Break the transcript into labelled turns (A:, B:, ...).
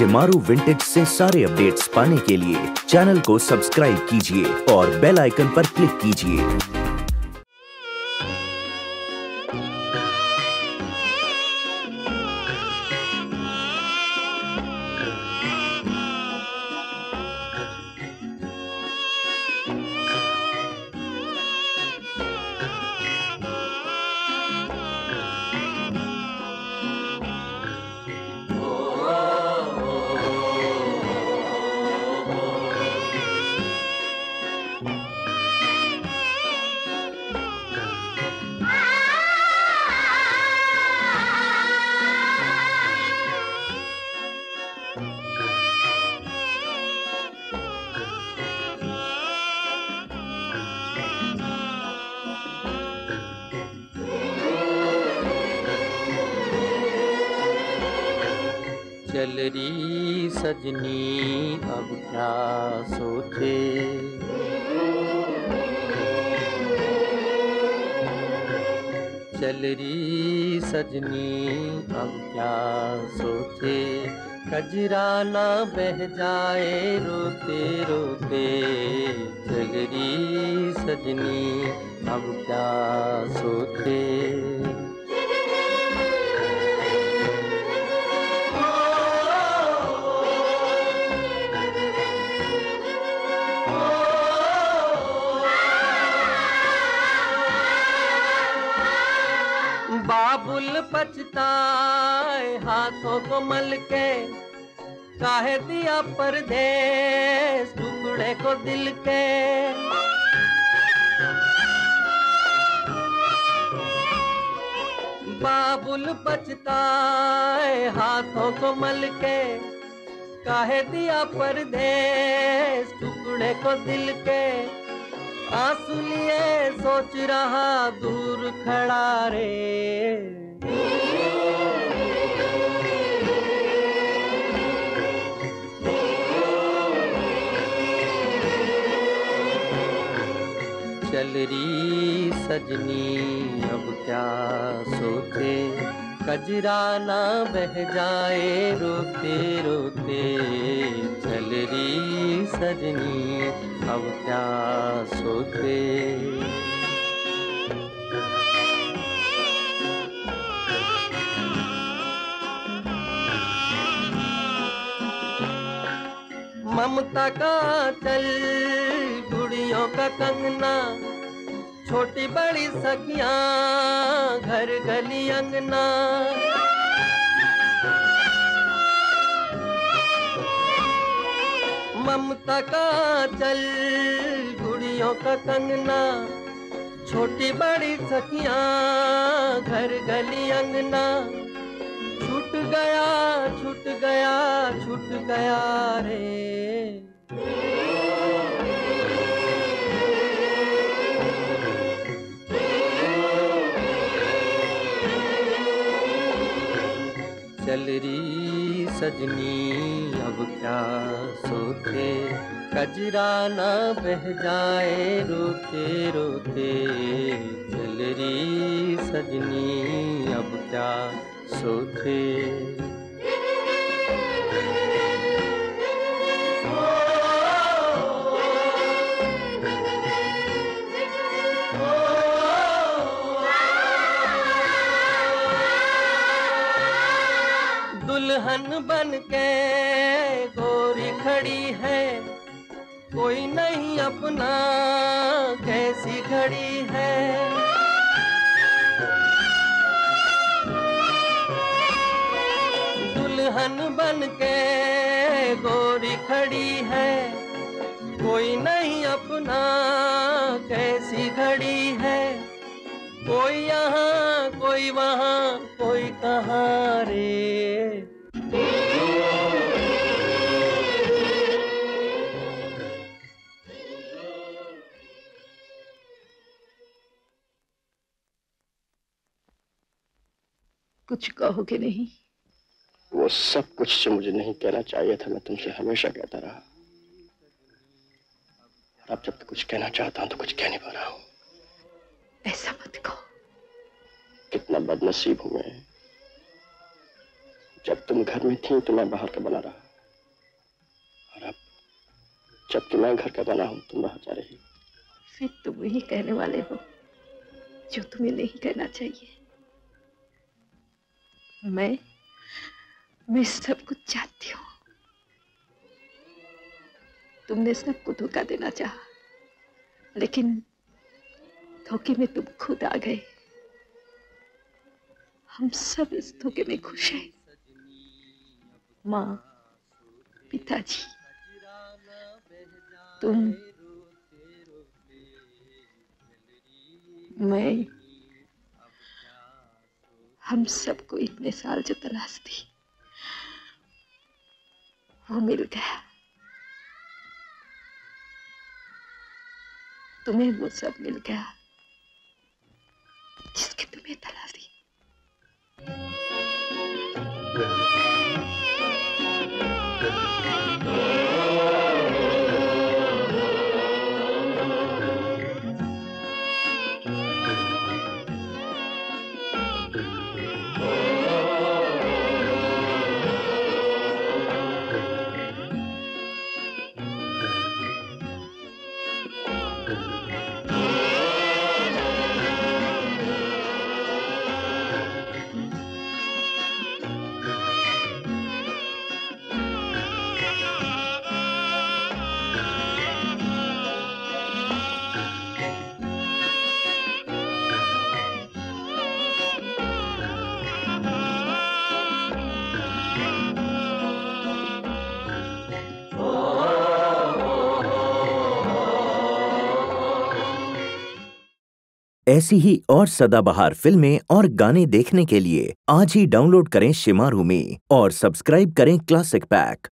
A: Shemaroo vintage से सारे updates पाने के लिए चैनल को सब्सक्राइब कीजिए और बेल आइकन पर क्लिक कीजिए।
B: चल सजनी, अब क्या सोचे? चल री सजनी, अब क्या सोचे? कजरा ना बह जाए, रोते रोते। चल री सजनी, अब क्या सोचे? पछताए, हाथों को मल के काहे दिया परदेश टुकड़े को दिल के। बाबुल पछताए, हाथों को मल के काहे दिया परदेश टुकड़े को दिल के। आँसू लिए सोच रहा दूर खड़ा रे। चल सजनी, अब क्या सोचे? कजरा ना बह जाए, रोते रोते चल री सजनी, अब क्या सोचे? ममता का चल, गुड़ियों का कंगना छोटी बड़ी सखियाँ, घर गली अंगना। ममता का चल, गुड़ियों का कंगना। छोटी बड़ी सखियाँ, घर गली अंगना। छूट गया छूट गया छूट गया रे। सजनी, अब क्या सोते कजरा ना बह जाए, रोते रोते। चल रही सजनी, अब क्या सोचे दुल्हन बन के गोरी खड़ी है। कोई नहीं अपना कैसी घड़ी है। दुल्हन बन के गोरी खड़ी है। कोई नहीं अपना कैसी घड़ी है। कोई यहाँ, कोई वहाँ, कोई कहाँ रे।
C: कुछ कहोगे नहीं।
D: वो सब कुछ जो मुझे नहीं कहना चाहिए था मैं तुमसे हमेशा कहता रहा। अब जब कुछ कहना चाहता हूँ तो कुछ कह नहीं पा रहा हूँ।
C: ऐसा मत कहो।
D: कितना बदनसीब हूँ मैं। जब तुम घर में थी तो मैं बाहर का बना रहा। और अब जबकि मैं घर का बना हूँ तुम बाहर जा रही
C: फिर तुम वही कहने वाले हो जो तुम्हें नहीं कहना चाहिए। मैं मैं सब कुछ जानती हूँ। तुमने सबको धोखा देना चाहा, लेकिन धोखे में तुम खुद आ गए। हम सब इस धोखे में खुश हैं। माँ, पिताजी, तुम, मैं हम सबको इतने साल जो तलाश थी, वो मिल गया। तुम्हें वो सब मिल गया जिसकी तुम्हें तलाश
A: ऐसी ही और सदाबहार फ़िल्में और गाने देखने के लिए आज ही डाउनलोड करें शिमारू में और सब्सक्राइब करें क्लासिक पैक।